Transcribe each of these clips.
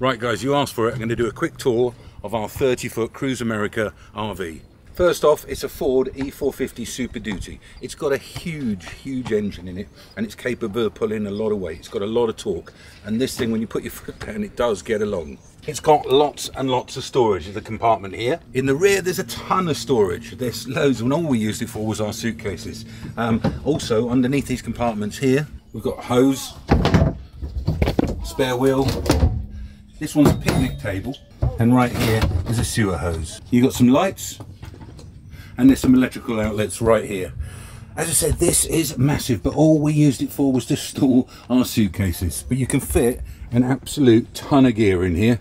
Right guys, you asked for it. I'm going to do a quick tour of our 30 foot Cruise America RV. First off, it's a Ford E450 Super Duty. It's got a huge, huge engine in it and it's capable of pulling a lot of weight. It's got a lot of torque. And this thing, when you put your foot down, it does get along. It's got lots and lots of storage in the compartment here. In the rear, there's a ton of storage. There's loads, and all we used it for was our suitcases. Um, also, underneath these compartments here, we've got hose, spare wheel. This one's a picnic table, and right here is a sewer hose. You've got some lights, and there's some electrical outlets right here. As I said, this is massive, but all we used it for was to store our suitcases. But you can fit an absolute ton of gear in here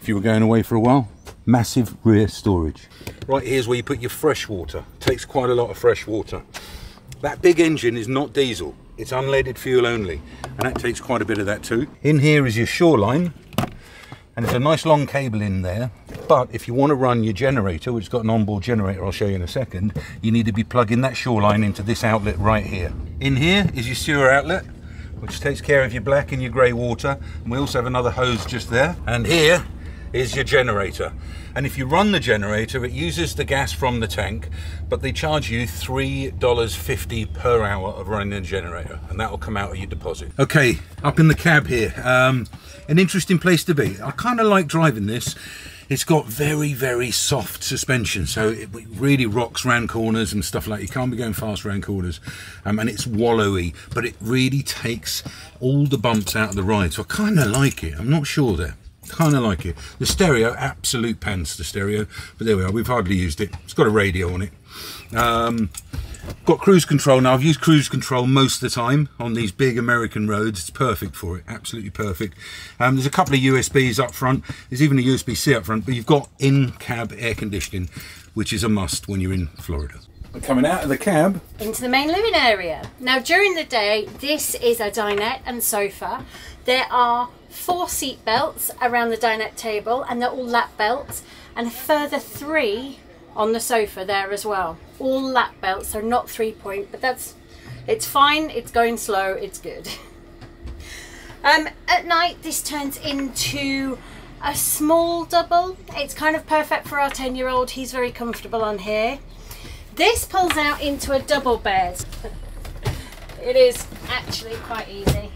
if you were going away for a while. Massive rear storage. Right here's where you put your fresh water. Takes quite a lot of fresh water. That big engine is not diesel, it's unleaded fuel only, and that takes quite a bit of that too. In here is your shoreline, and there's a nice long cable in there but if you want to run your generator which has got an onboard generator I'll show you in a second you need to be plugging that shoreline into this outlet right here. In here is your sewer outlet which takes care of your black and your grey water and we also have another hose just there. And here is your generator. And if you run the generator it uses the gas from the tank but they charge you $3.50 per hour of running the generator and that will come out of your deposit. Okay up in the cab here. Um, an interesting place to be. I kind of like driving this. It's got very very soft suspension so it really rocks round corners and stuff like you can't be going fast round corners. Um, and it's wallowy but it really takes all the bumps out of the ride so I kind of like it. I'm not sure there kind of like it. The stereo absolute pants the stereo. But there we are we've hardly used it. It's got a radio on it. Um, got cruise control now. I've used cruise control most of the time on these big american roads. It's perfect for it absolutely perfect. Um, there's a couple of usbs up front. There's even a usb-c up front but you've got in-cab air conditioning which is a must when you're in florida coming out of the cab into the main living area now during the day this is a dinette and sofa there are four seat belts around the dinette table and they're all lap belts and a further three on the sofa there as well. All lap belts are not three point, but that's, it's fine, it's going slow, it's good. Um, at night this turns into a small double. It's kind of perfect for our 10 year old, he's very comfortable on here. This pulls out into a double bed. It is actually quite easy.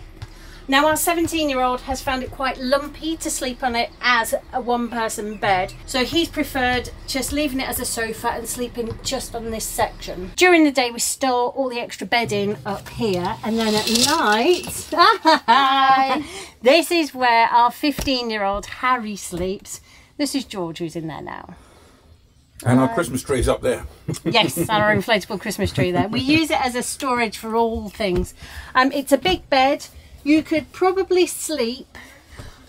Now our 17 year old has found it quite lumpy to sleep on it as a one person bed. So he's preferred just leaving it as a sofa and sleeping just on this section. During the day we store all the extra bedding up here and then at night, this is where our 15 year old Harry sleeps. This is George who's in there now. And our Christmas tree's up there. yes, our inflatable Christmas tree there. We use it as a storage for all things. Um, it's a big bed you could probably sleep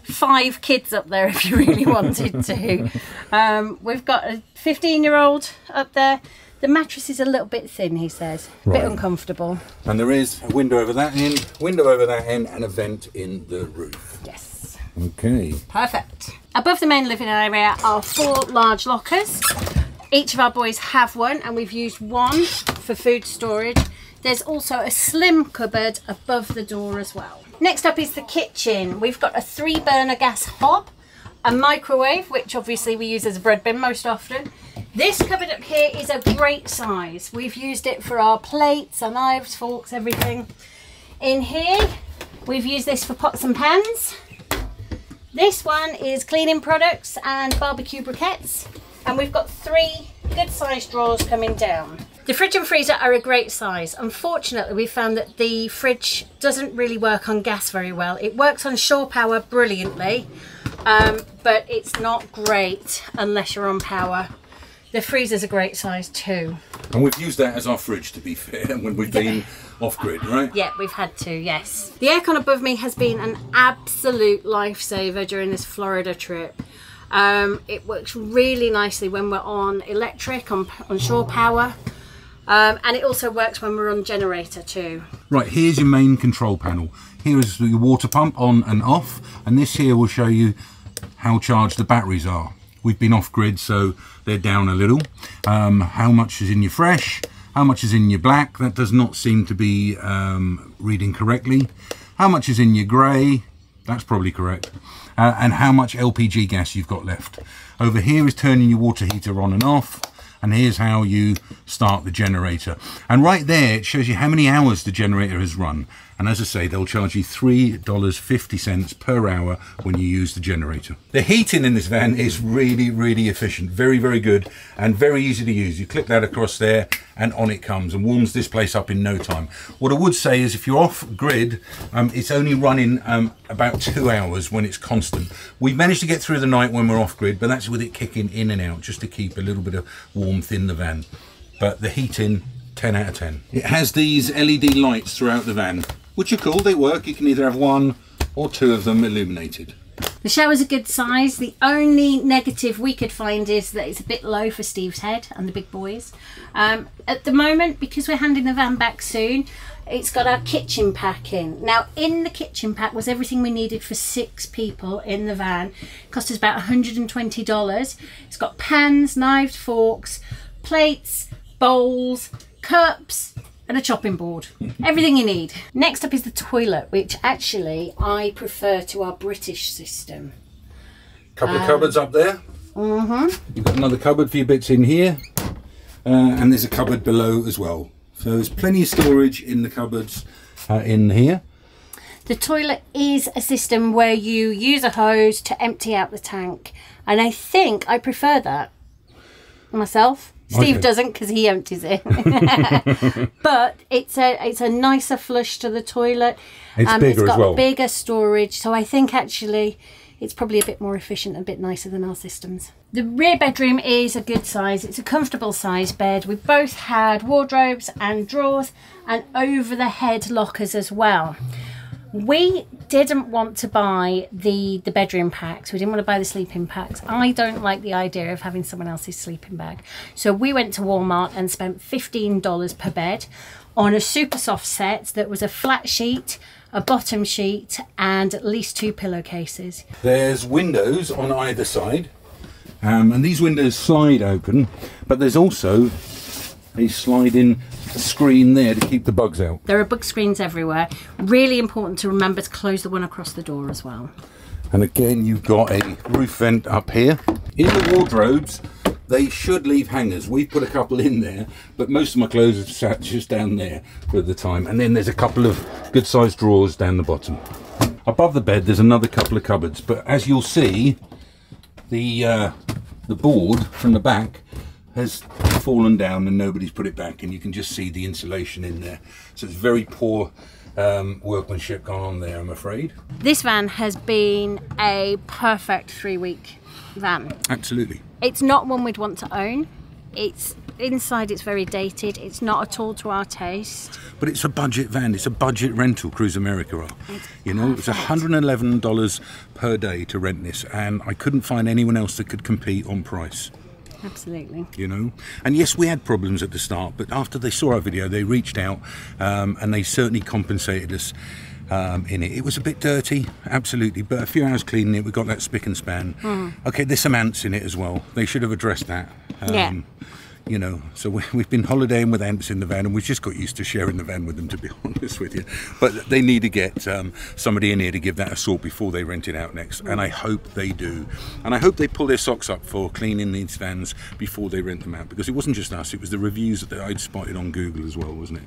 five kids up there if you really wanted to. Um, we've got a 15 year old up there. The mattress is a little bit thin, he says. A right. bit uncomfortable. And there is a window over that end, window over that end, and a vent in the roof. Yes. Okay. Perfect. Above the main living area are four large lockers. Each of our boys have one, and we've used one for food storage there's also a slim cupboard above the door as well. Next up is the kitchen. We've got a three burner gas hob, a microwave, which obviously we use as a bread bin most often. This cupboard up here is a great size. We've used it for our plates, our knives, forks, everything. In here, we've used this for pots and pans. This one is cleaning products and barbecue briquettes. And we've got three good sized drawers coming down. The fridge and freezer are a great size. Unfortunately, we found that the fridge doesn't really work on gas very well. It works on shore power brilliantly, um, but it's not great unless you're on power. The freezer's a great size too. And we've used that as our fridge, to be fair, when we've been off-grid, right? Yeah, we've had to, yes. The aircon above me has been an absolute lifesaver during this Florida trip. Um, it works really nicely when we're on electric, on, on shore power. Um, and it also works when we're on generator too. Right, here's your main control panel. Here is your water pump on and off, and this here will show you how charged the batteries are. We've been off grid, so they're down a little. Um, how much is in your fresh, how much is in your black, that does not seem to be um, reading correctly. How much is in your grey, That's probably correct. Uh, and how much LPG gas you've got left. Over here is turning your water heater on and off. And here's how you start the generator. And right there, it shows you how many hours the generator has run. And as I say, they'll charge you $3.50 per hour when you use the generator. The heating in this van is really, really efficient. Very, very good and very easy to use. You click that across there and on it comes and warms this place up in no time. What I would say is if you're off grid, um, it's only running um, about two hours when it's constant. We managed to get through the night when we're off grid, but that's with it kicking in and out just to keep a little bit of warmth in the van. But the heating 10 out of 10. It has these LED lights throughout the van, which are cool, they work. You can either have one or two of them illuminated. The shower's a good size. The only negative we could find is that it's a bit low for Steve's head and the big boys. Um, at the moment, because we're handing the van back soon, it's got our kitchen pack in. Now, in the kitchen pack was everything we needed for six people in the van. It cost us about $120. It's got pans, knives, forks, plates, bowls, cups, and a chopping board. Everything you need. Next up is the toilet, which actually I prefer to our British system. Couple of cupboards up there. Mm-hmm. You've got another cupboard for your bits in here. Uh, and there's a cupboard below as well. So there's plenty of storage in the cupboards uh, in here. The toilet is a system where you use a hose to empty out the tank. And I think I prefer that myself. Steve Okay. doesn't because he empties it. but it's a it's a nicer flush to the toilet. Um, It's bigger it's as got well. bigger storage, so I think actually it's probably a bit more efficient and a bit nicer than our systems. The rear bedroom is a good size. It's a comfortable size bed. We both had wardrobes and drawers and over the head lockers as well. We didn't want to buy the the bedroom packs. We didn't want to buy the sleeping packs. I don't like the idea of having someone else's sleeping bag. So we went to Walmart and spent $15 per bed on a super soft set that was a flat sheet, a bottom sheet and at least two pillowcases. There's windows on either side. Um, and these windows slide open, but there's also a sliding screen there to keep the bugs out. There are book screens everywhere. Really important to remember to close the one across the door as well. And again, you've got a roof vent up here. In the wardrobes, they should leave hangers. We've put a couple in there, but most of my clothes have sat just down there for the time. And then there's a couple of good sized drawers down the bottom. Above the bed, there's another couple of cupboards, but as you'll see, the uh, the board from the back has fallen down and nobody's put it back, and you can just see the insulation in there. So it's very poor um, workmanship gone on there, I'm afraid. This van has been a perfect three week van. Absolutely. It's not one we'd want to own. It's inside it's very dated. It's not at all to our taste. But it's a budget van. It's a budget rental. Cruise America are. You know, it's $111 per day to rent this, and I couldn't find anyone else that could compete on price. Absolutely. You know, and yes, we had problems at the start, but after they saw our video, they reached out um, and they certainly compensated us. Um, in it, it was a bit dirty, absolutely, but a few hours cleaning it, we got that spick and span. Okay, there's some ants in it as well. They should have addressed that. Um, Yeah. You know so we, we've been holidaying with ants in the van and we've just got used to sharing the van with them to be honest with you but they need to get um, somebody in here to give that a sort before they rent it out next and i hope they do and i hope they pull their socks up for cleaning these vans before they rent them out because it wasn't just us it was the reviews that i'd spotted on google as well wasn't it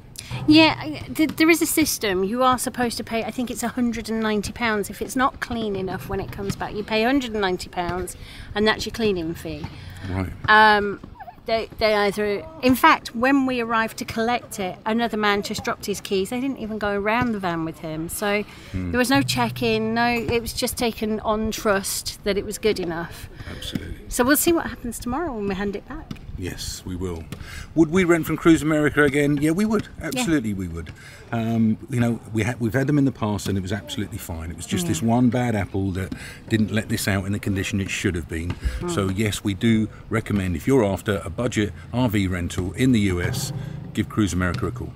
Yeah, there is a system. You are supposed to pay. I think it's 190 pounds if it's not clean enough when it comes back. You pay 190 pounds, and that's your cleaning fee. right Um, they, they either, in fact, when we arrived to collect it, another man just dropped his keys. They didn't even go around the van with him, so hmm. there was no check-in. No, it was just taken on trust that it was good enough. absolutely So we'll see what happens tomorrow when we hand it back. Yes, we will. Would we rent from Cruise America again? Yeah, we would. Absolutely, we would. Um, you know, we had we've had them in the past, and it was absolutely fine. It was just this one bad apple that didn't let this out in the condition it should have been. So yes, we do recommend if you're after a budget RV rental in the US, give Cruise America a call.